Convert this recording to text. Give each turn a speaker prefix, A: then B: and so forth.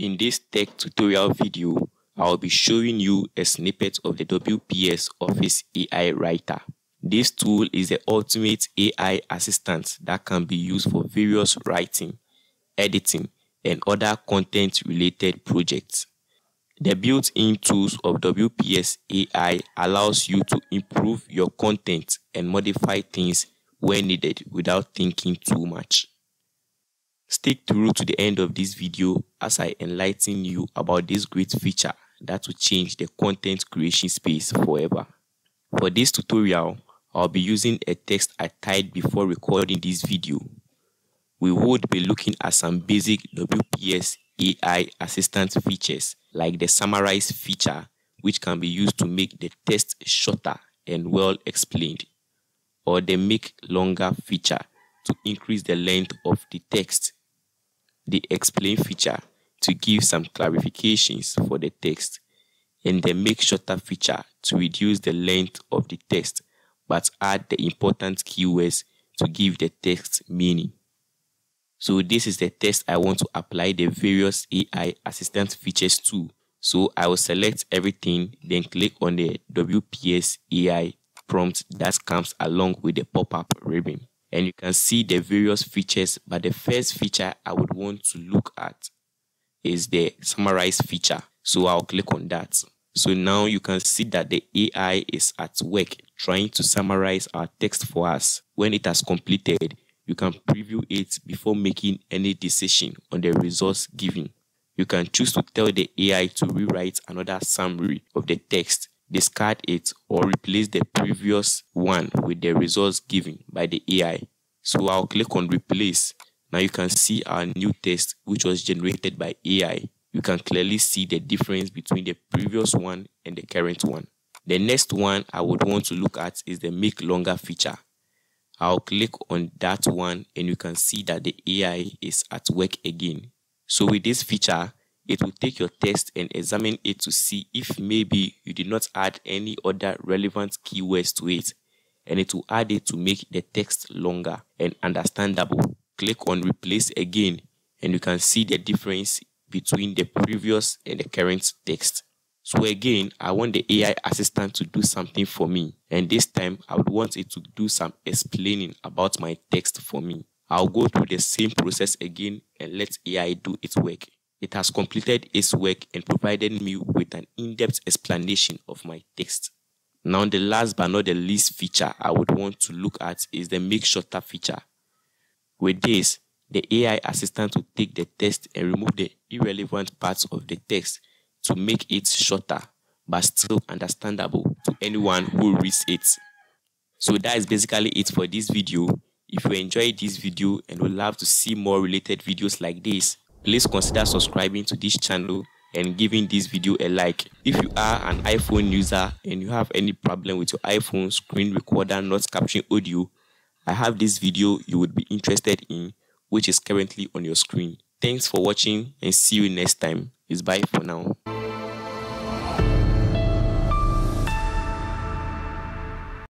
A: In this tech tutorial video, I'll be showing you a snippet of the WPS Office AI Writer. This tool is the ultimate AI assistant that can be used for various writing, editing, and other content-related projects. The built-in tools of WPS AI allows you to improve your content and modify things when needed without thinking too much. Stick through to the end of this video as I enlighten you about this great feature that will change the content creation space forever. For this tutorial, I'll be using a text I typed before recording this video. We would be looking at some basic WPS AI assistant features like the summarize feature which can be used to make the text shorter and well explained or the make longer feature to increase the length of the text. The explain feature to give some clarifications for the text and the make shorter feature to reduce the length of the text but add the important keywords to give the text meaning. So this is the text I want to apply the various AI assistant features to. So I will select everything, then click on the WPS AI prompt that comes along with the pop-up ribbon. And you can see the various features, but the first feature I would want to look at is the summarize feature. So I'll click on that. So now you can see that the AI is at work trying to summarize our text for us. When it has completed, you can preview it before making any decision on the results given. You can choose to tell the AI to rewrite another summary of the text, discard it, or replace the previous one with the results given by the AI. So I'll click on replace. Now you can see our new test which was generated by AI. You can clearly see the difference between the previous one and the current one. The next one I would want to look at is the make longer feature. I'll click on that one and you can see that the AI is at work again. So with this feature, it will take your text and examine it to see if maybe you did not add any other relevant keywords to it and it will add it to make the text longer and understandable. Click on replace again and you can see the difference between the previous and the current text. So again, I want the AI assistant to do something for me. And this time, I would want it to do some explaining about my text for me. I'll go through the same process again and let AI do its work. It has completed its work and provided me with an in-depth explanation of my text. Now the last but not the least feature I would want to look at is the make shorter feature. With this, the AI assistant will take the text and remove the irrelevant parts of the text to make it shorter but still understandable to anyone who reads it. So that is basically it for this video. If you enjoyed this video and would love to see more related videos like this, please consider subscribing to this channel and giving this video a like. If you are an iPhone user and you have any problem with your iPhone screen recorder not capturing audio, I have this video you would be interested in which is currently on your screen. Thanks for watching and see you next time. It's bye for now.